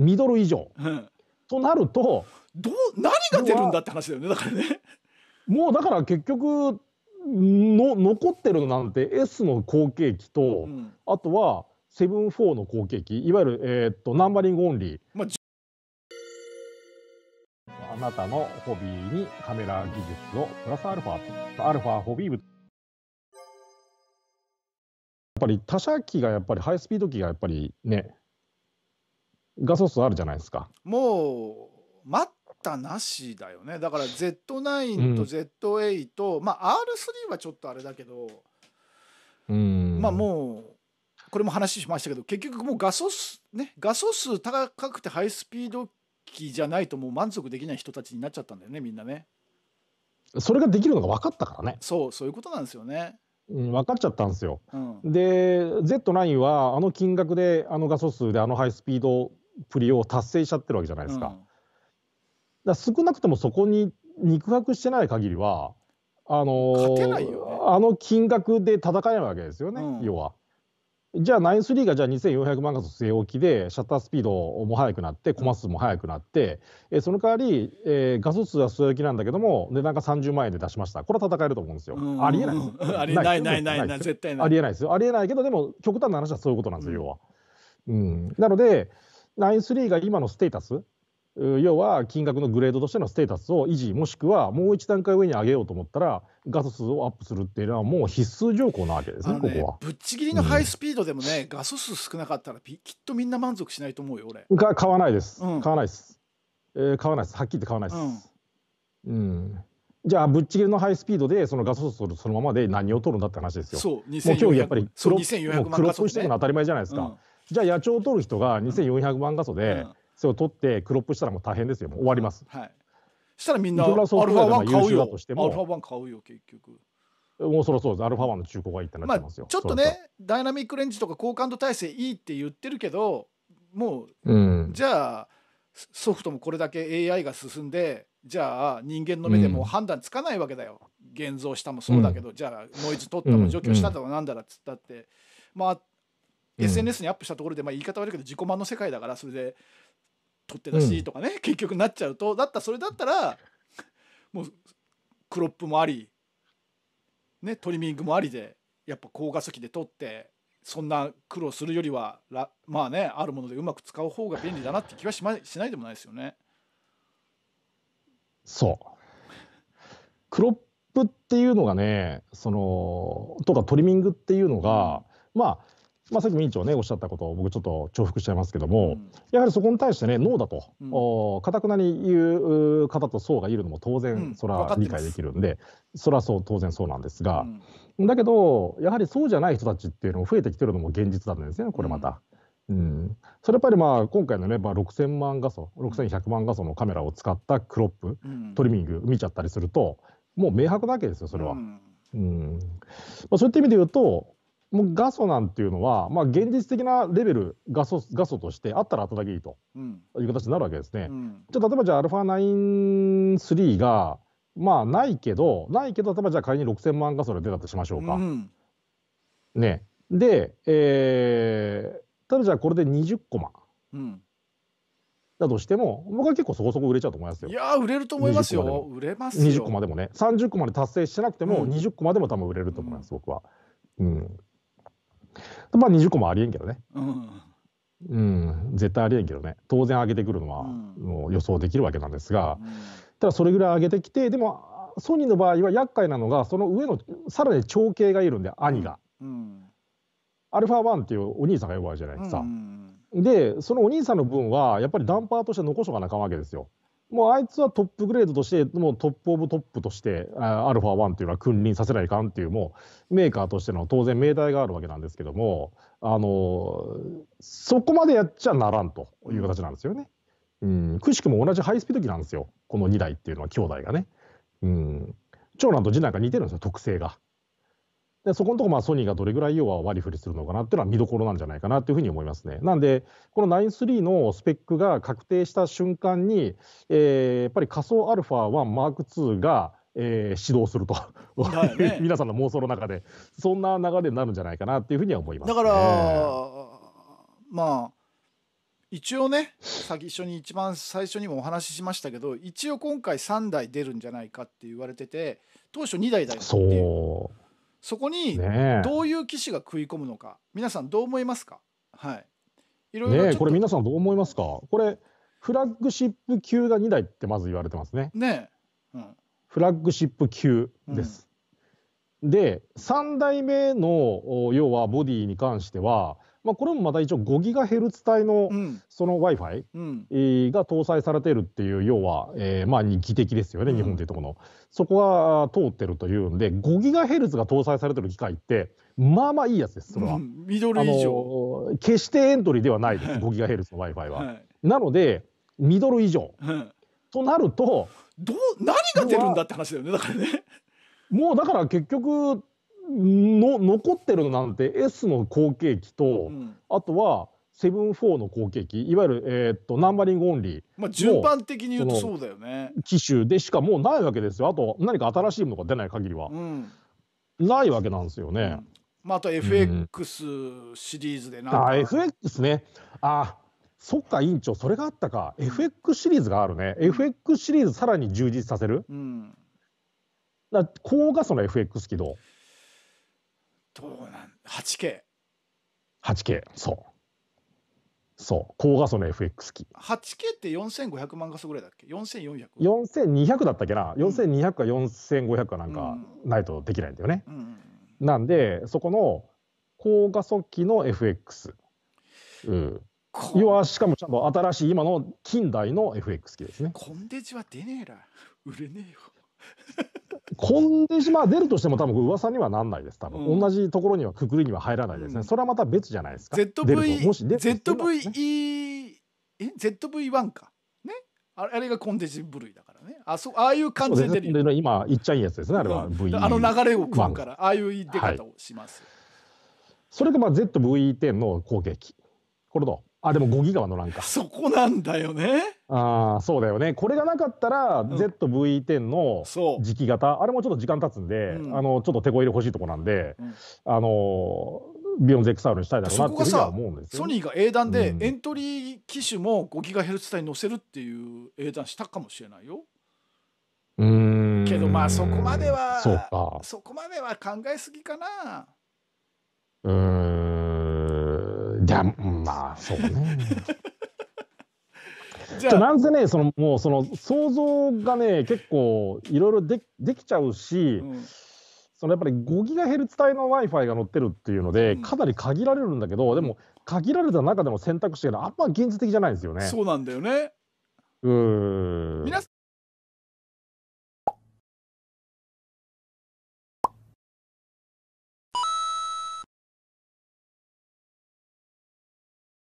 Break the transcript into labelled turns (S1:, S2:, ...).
S1: ミドル以上。
S2: うん
S1: となると
S2: どう何が出るんだって話だよねだからね。
S1: もうだから結局の残ってるのなんて S の後継機と、
S2: うん。
S1: あとは74の後継機いわゆる、えーっとナンバリングオンリー、
S2: まあじ
S1: あなたのホビーにカメラ技術をプラスアルファアルファホビー部やっぱり他社機がやっぱりハイスピード機がやっぱりね画素数あるじゃないですか。
S2: もう待ったなしだよね。だから Z9 と Z8、まあ R3 はちょっとあれだけど、
S1: うん。
S2: まあもうこれも話しましたけど結局もう画素数ね画素数高くてハイスピード機じゃないともう満足できない人たちになっちゃったんだよねみんなね。
S1: それができるのが分かったからね、
S2: そうそういうことなんですよね。
S1: うん、分かっちゃったんですよ。
S2: うん。
S1: で Z9 はあの金額であの画素数であのハイスピードプリを達成しちゃってるわけじゃないですか。だから少なくともそこに肉薄してない限りはあのあの金額で戦えないわけですよね、
S2: うん。
S1: 要は。じゃあ93がじゃあ2400万画素据え置きでシャッタースピードも速くなってコマ数も速くなって、えーその代わり、えー画素数は据え置きなんだけども値段が30万円で出しました。これは戦えると思うんですよ。
S2: うん。
S1: ありえない
S2: ありないないないない絶対ない。
S1: ありえないですよ。ありえないけど、でも極端な話はそういうことなんですよ、
S2: うん。
S1: 要は。うん、なので、93が今のステータス、う要は金額のグレードとしてのステータスを維持、もしくはもう一段階上に上げようと思ったら、画素数をアップするっていうのは、もう必須条項なわけですね、
S2: ね
S1: ここは。
S2: ぶっちぎりのハイスピードでもね、画素数少なかったらピきっとみんな満足しないと思うよ俺。
S1: が買わないです、
S2: うん。
S1: 買わないです、えー買わないです、はっきり言って買わないです。うん。じゃあ、ぶっちぎりのハイスピードで、その画素数をそのままで何を取るんだって話ですよ。
S2: そう
S1: もう今日やっぱり
S2: そう
S1: クロ
S2: 2400
S1: もうしてるの当たり前じゃないですか。じゃあ野鳥を取る人が2400万画素で、
S2: うん。
S1: それを取ってクロップしたらもう大変ですよ。もう終わります。
S2: はい。したらみんなアルファ1買うよ。アルファ1買うよ結局。
S1: もうそろそろです。アルファ1の中古がいいってなっ
S2: まあ
S1: てますよ。
S2: ちょっとねダイナミックレンジとか高感度体制いいって言ってるけどもう。
S1: うん。
S2: じゃあソフトもこれだけ AI が進んでじゃあ人間の目でもう判断つかないわけだよ、現像したもそうだけど、じゃあノイズ取ったも除去したとかなんだらっつったって、まあ、
S1: うん
S2: SNS にアップしたところで、まあ、言い方悪いけど自己満の世界だからそれで取って出しとかね、結局なっちゃうとだったらそれだったらもうクロップもあり、ね、トリミングもありでやっぱ高画素機で撮ってそんな苦労するよりはらまあねあるものでうまく使う方が便利だなって気はし,、ま、しないでもないですよね。
S1: そう。クロップっていうのがね、そのとかトリミングっていうのが、まあ。まあ、さっきも委員長ねおっしゃったことを僕ちょっと重複しちゃいますけども、
S2: うん。
S1: やはりそこに対してねノーだと。
S2: うん。
S1: おかたくなに言うう方と層がいるのも当
S2: うん。
S1: 然それは理解できるんで、それはそう当然そうなんですが、
S2: うん。
S1: だけどやはりそうじゃない人たちっていうのも増えてきてるのも現実なんですねこれまた。うん。それやっぱりまあ今回のね、まあ、6000万画素6100万画素のカメラを使ったクロップ
S2: うん。
S1: トリミング見ちゃったりするともう明白なわけですよそれは。
S2: うん。
S1: うん。まあ、そういった意味で言うともう画素なんていうのは、まあ、現実的なレベル画素画素としてあったらあっただけいいと。
S2: うん。
S1: いう形になるわけですね。
S2: うん。
S1: じゃあ例えばじゃあ α9-3 がまあないけどないけど例えばじゃあ仮に6000万画素で出たとしましょうか。
S2: うん。
S1: ね、で、えー、例えばじゃあこれで20コマ。
S2: うん。
S1: だとしても僕は結構そこそこ売れちゃうと思いますよ。
S2: い。やー売れると思います
S1: 20コマで
S2: よ
S1: も。
S2: 売れますよ。
S1: 20コマでもね。30コマで達成してなくても
S2: うん。
S1: 20コマでも多分売れると思います、僕は。うん。まあ20コマありえんけどね。
S2: うん。
S1: うん、絶対ありえんけどね。当然上げてくるのは、
S2: うん。
S1: もう予想できるわけなんですが、
S2: うん。
S1: ただそれぐらい上げてきてでもソニーの場合は厄介なのがその上のさらに長兄がいるんで兄が、
S2: うん。
S1: アルファ1っていうお兄さんがいるわけじゃないですか。
S2: うん。
S1: でそのお兄さんの分はやっぱりダンパーとして残しとかなあかんわけですよ。もうあいつはトップグレードとしてもうトップオブトップとしてアルファ1っていうのは君臨させないかんっていうもうメーカーとしての当然命題があるわけなんですけどもあのそこまでやっちゃならんという形なんですよね。うん、くしくも同じハイスピード機なんですよこの2台っていうのは兄弟がね。うん、長男と次男が似てるんですよ特性が。でそこのところまあソニーがどれぐらい要は割り振りするのかなっていうのは見どころなんじゃないかなというふうに思いますね。なんでこの9-3のスペックが確定した瞬間に、えーやっぱり仮想アルファ1マーク2が、えー始動すると、
S2: ね。
S1: 皆さんの妄想の中で。そんな流れになるんじゃないかなっていうふうには思います、ね。
S2: だから、まあ一応ね先一緒に一番最初にもお話ししましたけど一応今回3台出るんじゃないかって言われてて当初2台だよっていう。
S1: そ
S2: そこにどういう機種が食い込むのか。皆さんどう思いますか？はい。い
S1: え。
S2: ろいろ
S1: ねえ、これ皆さんどう思いますか？これ、フラッグシップ級が2台ってまず言われてますね。
S2: ねえ、うん、
S1: フラッグシップ級です。で、3代目のお要はボディに関しては、まあ、これもまた一応 5GHz 帯の
S2: うん。
S1: その Wi-Fi
S2: うん。
S1: えーが搭載されてるっていう要は、えーまあ技的ですよね、
S2: うん。
S1: 日本っていうところの、そこが通ってるというんで 5GHz が搭載されてる機械ってまあまあいいやつですそれは、
S2: うん。ミドル
S1: あ
S2: 以上、
S1: 決してエントリーではないです 5GHz の Wi-Fi は、
S2: はい。
S1: なのでミドル以上。
S2: うん、
S1: となると
S2: どう何が出るんだって話だよねだからね。
S1: もうだから結局の残ってるのなんて S の後継機と、
S2: うん
S1: あとは7-4の後継機いわゆる、えーっとナンバリングオンリー
S2: まあ順番的に言うと
S1: そ
S2: うだよね
S1: 機種でしかもうないわけですよ。あと何か新しいものが出ない限りは
S2: うん
S1: ないわけなんですよね。
S2: うんまあ、あと FX シリーズでなんか、
S1: あ FX ね。あそっか委員長それがあったか。FX シリーズがあるね。FX シリーズさらに充実させる。
S2: うん、
S1: だ高画素の FX 機動
S2: どうなん 8K
S1: 8K そう。そう。高画素の FX 機。
S2: 8K って4500万画素ぐらいだっけ？4400
S1: 4200だったっけな？4200か4500かなんかないとできないんだよね。
S2: うんうん
S1: なんでそこの高画素機の FX。うん。
S2: こ
S1: 要はしかもちゃんと新しい今の近代の FX 機ですね。
S2: コンデジは出ねえら。売れねえよ
S1: コンデジまあ出るとしても多分噂にはなんないです。多分、
S2: うん。
S1: 同じところにはくくりには入らないですね、
S2: うん。
S1: それはまた別じゃないですか。出ると。も
S2: ZV
S1: し出るとすればね
S2: ZVE え ZV1 か。ね？あれがコンデジ部類だからね。あそうああいう感じで出る
S1: 今言っちゃいいやつですねあれは、
S2: うん。
S1: V
S2: あの流れを組むからああいう出方をします、
S1: それがまあ ZV-10 の後継機これとあでも5ギガは乗らんか。
S2: そこなんだよね。
S1: ああそうだよね。これがなかったら、
S2: ん。
S1: ZV-10 の
S2: そう。
S1: 磁気型あれもちょっと時間経つんで、
S2: うん。
S1: あのちょっと手こ入れ欲しいとこなんで、
S2: うん。
S1: あのビヨンゼ XR にしたいだろうなっていうふうには思うんですよ。ね、
S2: ソニーが英断で
S1: うん。
S2: エントリー機種も 5GHz 帯に載せるっていう英断したかもしれないよ。
S1: うーん。
S2: けどまあそこまでは
S1: そうか。
S2: そこまでは考えすぎかな。
S1: うーんじゃあまあそうね。
S2: じゃ
S1: なんせねそのもうその想像がね結構いろいろでできちゃうし、
S2: うん。
S1: そのやっぱり 5GHz 帯の w i f i が載ってるっていうので、
S2: うん。
S1: かなり限られるんだけどでも限られた中での選択肢があんま現実的じゃないんですよね。
S2: そうなんだよね。
S1: うーん。
S2: 皆